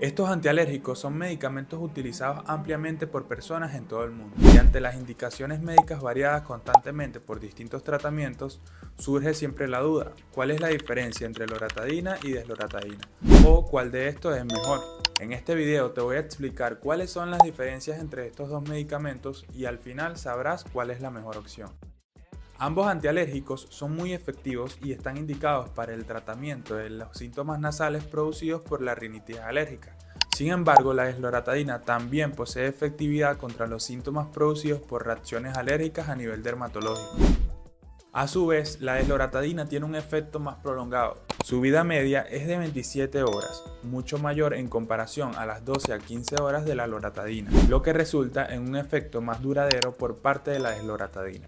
Estos antialérgicos son medicamentos utilizados ampliamente por personas en todo el mundo y ante las indicaciones médicas variadas constantemente por distintos tratamientos, surge siempre la duda, ¿cuál es la diferencia entre loratadina y desloratadina? ¿O cuál de estos es mejor? En este video te voy a explicar cuáles son las diferencias entre estos dos medicamentos y al final sabrás cuál es la mejor opción. Ambos antialérgicos son muy efectivos y están indicados para el tratamiento de los síntomas nasales producidos por la rinitis alérgica. Sin embargo, la desloratadina también posee efectividad contra los síntomas producidos por reacciones alérgicas a nivel dermatológico. A su vez, la desloratadina tiene un efecto más prolongado. Su vida media es de 27 horas, mucho mayor en comparación a las 12 a 15 horas de la loratadina, lo que resulta en un efecto más duradero por parte de la desloratadina.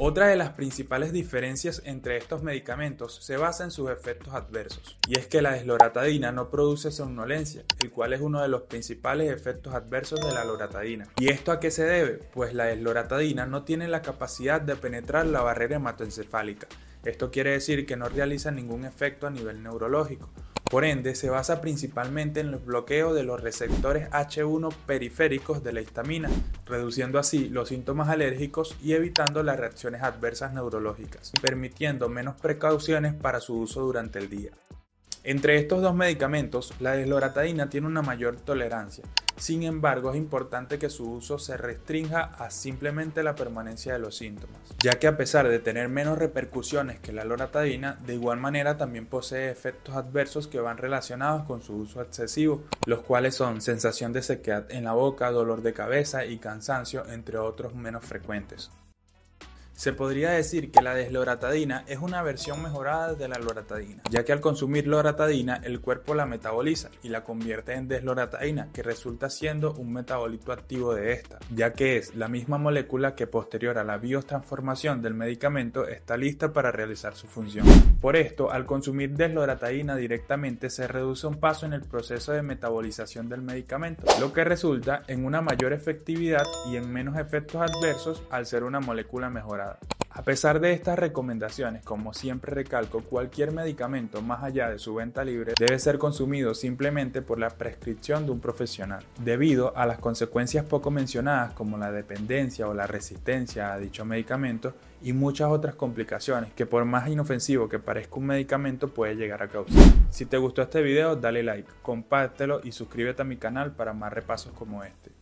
Otra de las principales diferencias entre estos medicamentos se basa en sus efectos adversos, y es que la desloratadina no produce somnolencia, el cual es uno de los principales efectos adversos de la loratadina. ¿Y esto a qué se debe? Pues la desloratadina no tiene la capacidad de penetrar la barrera hematoencefálica. Esto quiere decir que no realiza ningún efecto a nivel neurológico, por ende, se basa principalmente en el bloqueo de los receptores H1 periféricos de la histamina, reduciendo así los síntomas alérgicos y evitando las reacciones adversas neurológicas, permitiendo menos precauciones para su uso durante el día. Entre estos dos medicamentos, la desloratadina tiene una mayor tolerancia, sin embargo, es importante que su uso se restrinja a simplemente la permanencia de los síntomas, ya que a pesar de tener menos repercusiones que la loratadina, de igual manera también posee efectos adversos que van relacionados con su uso excesivo, los cuales son sensación de sequedad en la boca, dolor de cabeza y cansancio, entre otros menos frecuentes. Se podría decir que la desloratadina es una versión mejorada de la loratadina, ya que al consumir loratadina el cuerpo la metaboliza y la convierte en desloratadina, que resulta siendo un metabolito activo de esta, ya que es la misma molécula que posterior a la biotransformación del medicamento está lista para realizar su función. Por esto, al consumir desloratadina directamente se reduce un paso en el proceso de metabolización del medicamento, lo que resulta en una mayor efectividad y en menos efectos adversos al ser una molécula mejorada. A pesar de estas recomendaciones, como siempre recalco, cualquier medicamento más allá de su venta libre debe ser consumido simplemente por la prescripción de un profesional, debido a las consecuencias poco mencionadas como la dependencia o la resistencia a dicho medicamento y muchas otras complicaciones que por más inofensivo que parezca un medicamento puede llegar a causar. Si te gustó este video dale like, compártelo y suscríbete a mi canal para más repasos como este.